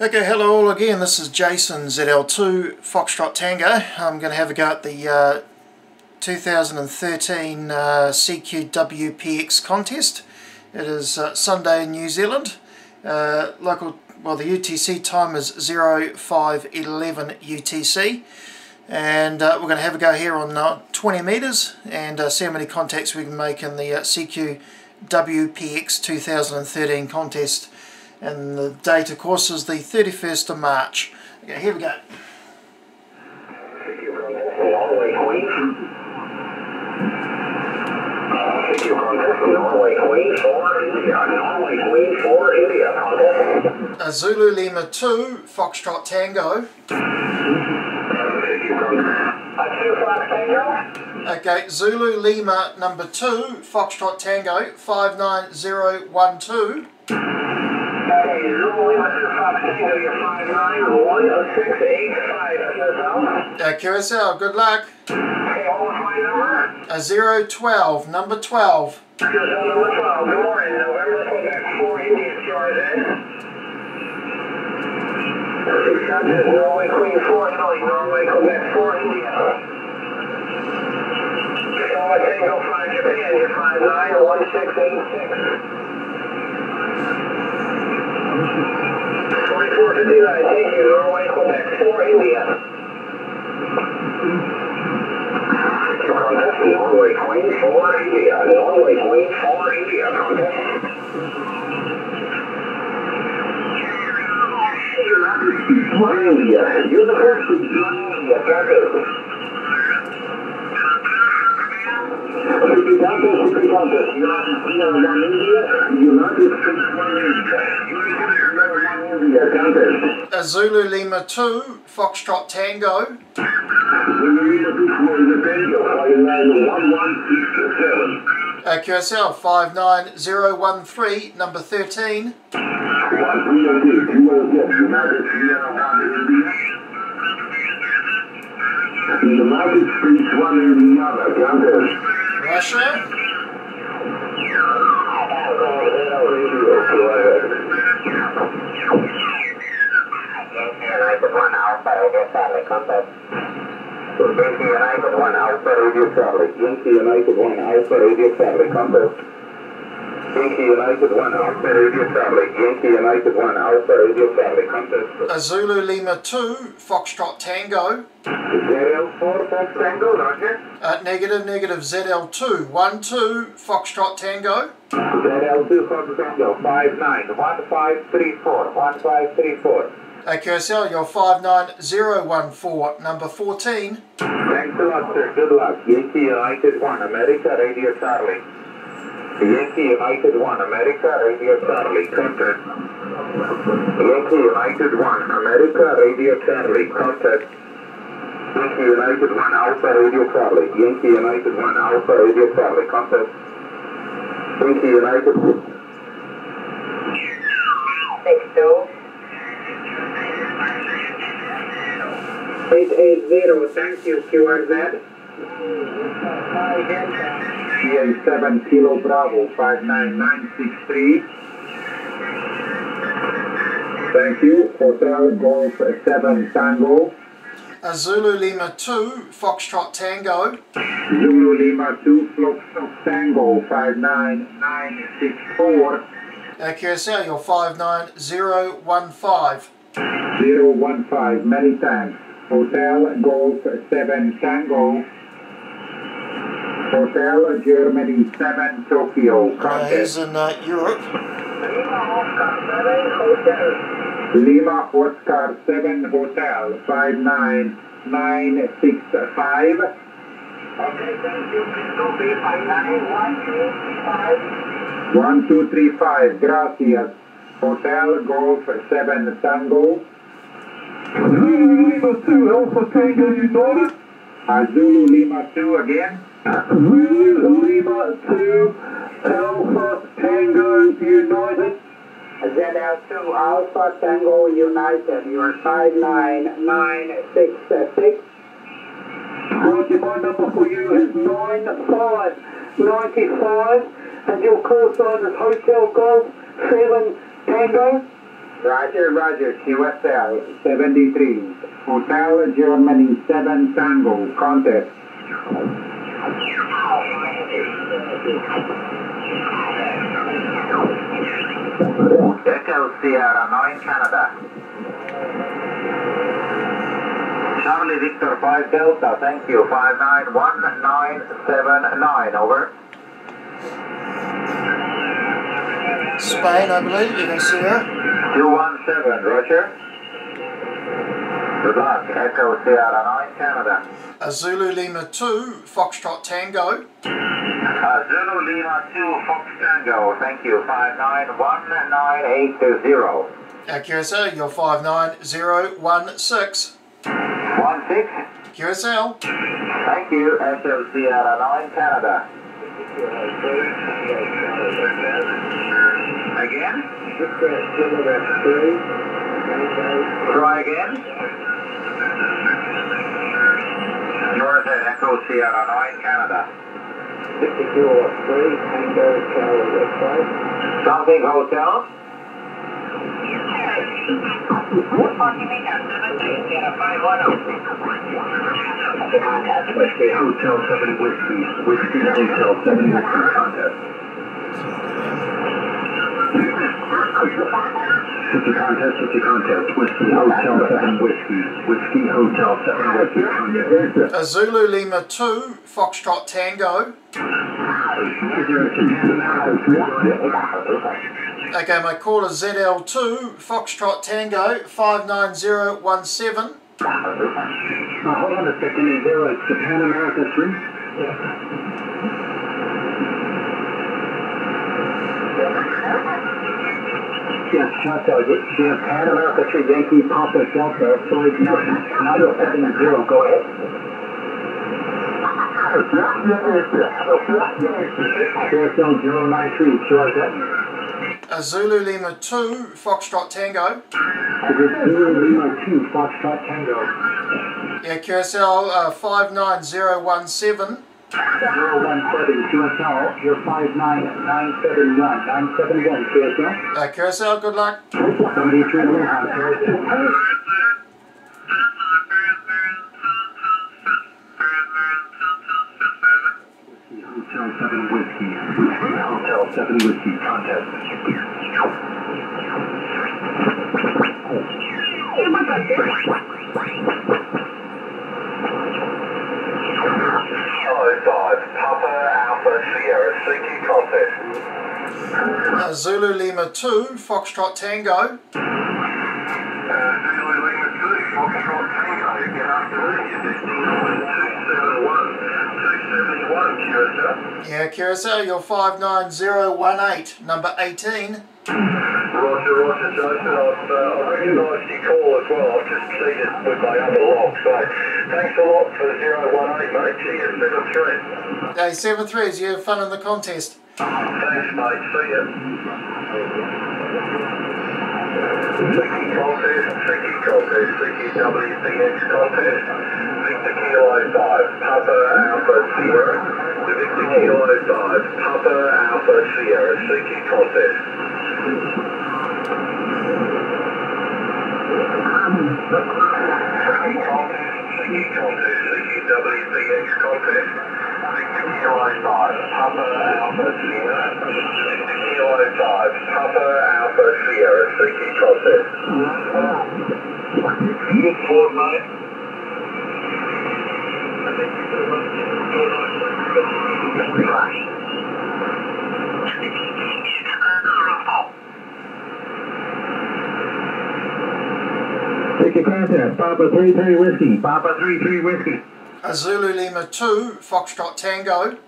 Okay, hello all again. This is Jason ZL2 Foxtrot Tango. I'm going to have a go at the uh, 2013 uh, CQWPX contest. It is uh, Sunday in New Zealand. Uh, local, well, the UTC time is 0511 UTC, and uh, we're going to have a go here on uh, 20 meters and see how many contacts we can make in the CQWPX 2013 contest and the date of course is the 31st of March. Okay, here we go. A Zulu Lima 2, Foxtrot Tango. Okay, Zulu Lima number 2, Foxtrot Tango, 59012. Uh, QSL, good luck. A zero twelve, number 12. QSL number 12, good morning. November Quebec 4 India QRZ. Six Norway Queen 4 Italy, Norway Quebec 4 India. Solid Tango 5 Japan, you're 591686. 4459, thank you, Norway, Quebec. 4, India. Norway, Queen. 4, India. Norway, Queen. 4, India. India, University, India, A Zulu Lima 2, Foxtrot Tango. Uh, QSL 59013, number 13. United States one Indiana, Countess. Russia. United one Alpha Radio Charlie, contact. Charlie. Yankee United one Alpha Radio Charlie, contact. Yankee United one Alpha Radio Charlie. Yankee United one Alpha Radio Charlie, contact. A Zulu Lima 2, Foxtrot Tango. ZL4 Fox Tango, Roger. Uh, negative, negative, ZL2, 1, 2, Foxtrot Tango. ZL2 Fox Tango, 591534, 1534. Uh, QSL, your 59014, number 14. Thanks a lot, sir. Good luck. Yankee United 1, America, Radio Charlie. Yankee United 1, America, Radio Charlie. Contact. Yankee United 1, America, Radio Charlie. Contact. Yankee United 1, Alpha, Radio Charlie. Yankee United 1, Alpha, Radio Charlie. Contact. Yankee United 1. Six two. Eight eight zero, thank you, QRZ. CA7 Kilo Bravo 59963. Thank you. Hotel Golf 7 Tango. A Zulu Lima 2, Foxtrot Tango. Zulu Lima 2 Fox Tango 59964. Uh, QSL, your 59015. 015. Many thanks. Hotel Golf 7 Tango. Hotel Germany 7 Tokyo. Uh, Contact. he's in uh, Europe. Lima Oscar 7 Hotel 59965. Okay, thank you. Please copy five nine one two five. 1235, gracias. Hotel Golf 7 Tango. Lima 2 Alpha Tango United. Azul Lima 2 again. Zulu Lima 2 Alpha Tango United. ZL2 Alpha Tango United, you are 59966. Roger, my number for you is 9595 and your call sign is Hotel Golf 7 Tango. Roger, Roger, QSL 73. Hotel Germany 7 Tango, contest. Echo Sierra 9 Canada. Charlie Victor 5 Delta, thank you. 591979, over. Spain, I believe, Echo Sierra. 217, Roger. Good luck, Echo Sierra 9 Canada. A Zulu Lima 2, Foxtrot Tango. Uh, Zulu Lima 2 Fox Tango, thank you. 591980. Uh, QSL, your 59016. 16. QSL. Thank you, Echo Sierra 9 Canada. Again? Try again. Yours at Echo Sierra 9 Canada. Something Hotel. Whiskey Hotel 7 Whiskey. Whiskey Hotel 7 Whiskey contest. City contest, city contest. Whiskey Hotel 7 Whiskey. Whiskey Hotel 7 Whiskey contest. A Zulu Lima 2, Foxtrot Tango. Okay, my call is ZL2, Foxtrot Tango, 59017. Uh, hold on a second, zero, it's Japan America 3. Yes, Chantal, Japan America 3, Yankee Papa Delta, flight number 970, go ahead. QSL 093, QSL. A Zulu Lima 2, Foxtrot Tango. Zero Lima 2, Foxtrot Tango. Yeah, QSL uh, 59017. 017 QSL, you're 59971, 971 QSL. Uh, QSL, good luck. 73 Wuhan, Hotel 7 Whiskey. Hotel 7 Whiskey contest. Hello, 5. Papa Alpha Sierra, Seeking contest. Uh, Zulu Lima 2, Foxtrot Tango. Yeah, QSL, your 59018, number 18. Roger, Roger, Jason. I've, uh, recognised your call as well. I've just seen it with my other lock. So thanks a lot for the 018, mate. Cheers, 73. Hey, 73s, you have fun in the contest. Thanks, mate. See ya. Seeking contest, seeking contest, seeking WPX contest. Victor Kilo 5, Papa Alpha Sierra. Victor Kilo 5, Papa Alpha Sierra, seeking contest. Seeking contest, seeking contest, seeking WPX contest. Victor Kilo 5, Papa Alpha Sierra. Kilo 5, Papa Alpha Sierra, seeking contest. Good forward, mate. Take your contest. Papa 33 Whiskey. Papa 33 Whiskey. A Zulu Lima 2, Foxtrot Tango.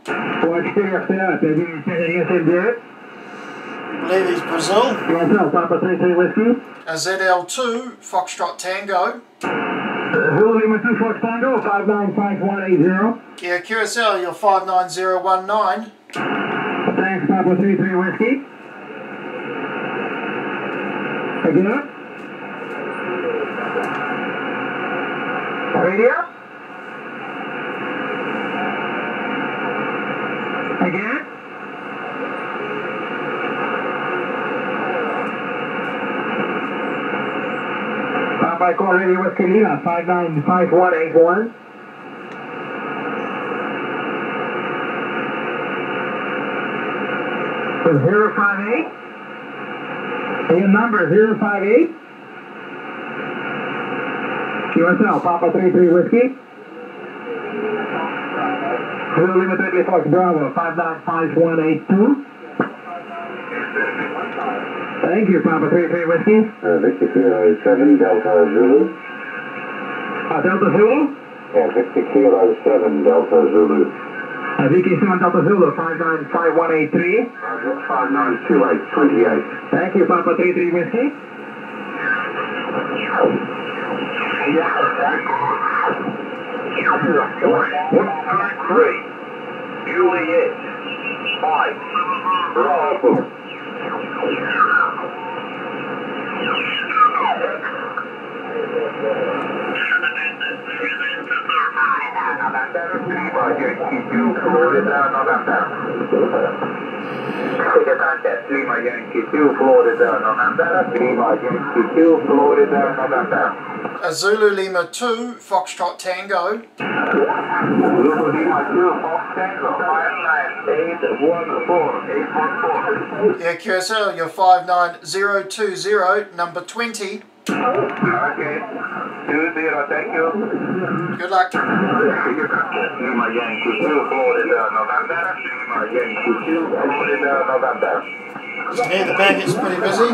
Believe he's Brazil. QSL, Papa 33 Whiskey. A ZL2, Foxtrot Tango. Zulu Lima 2 Fox Tango, 595180. Yeah, QSL, your 59019. Thanks, Papa 33 Whiskey. Again. Radio. Again. Papa Echo Radio Whiskey Lima, 595181. Zero five eight. Your number zero five eight. QSL Papa three three whiskey. Zero Lima Bravo five nine five one eight two. Thank you, Papa three three whiskey. Uh, Victor Kilo 7 Delta Zulu. Uh, Delta Zulu. Yeah, Victor Kilo 7 Delta Zulu. Uh, VK7 Delta Zulu five nine five one eight three. 592828. Thank you, Papa three three whiskey. Three. Juliet. Five. Bravo. Lima Yankee 2, Florida, November. Lima Yankee 2, Florida, November. A Zulu Lima 2, Foxtrot Tango. Lima 2, Fox Tango, 59814, 814. Yeah, QSL, your 59020, number 20. Okay. Two zero, thank you. Good luck. Lima Yankee 2, Florida, November. Lima Yankee 2, Florida, November. Yeah, the bag is pretty busy.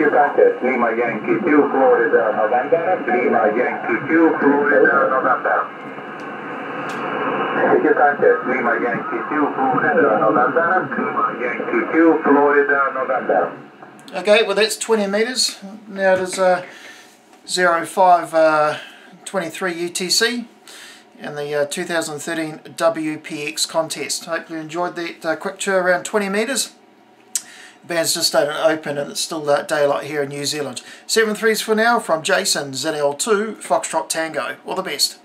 Your contest, Lima Yankee 2, Florida, November. Lima Yankee 2, Florida, November. Your contest, Lima Yankee 2, Florida, November. Lima Yankee 2, Florida, November. Okay, well that's 20 metres. Now it is uh, 0523 UTC in the uh, 2013 WPX contest. Hope you enjoyed that uh, quick tour around 20 metres. The band's just starting to open and it's still uh, daylight here in New Zealand. Seven threes for now from Jason, ZL2, Foxtrot Tango. All the best.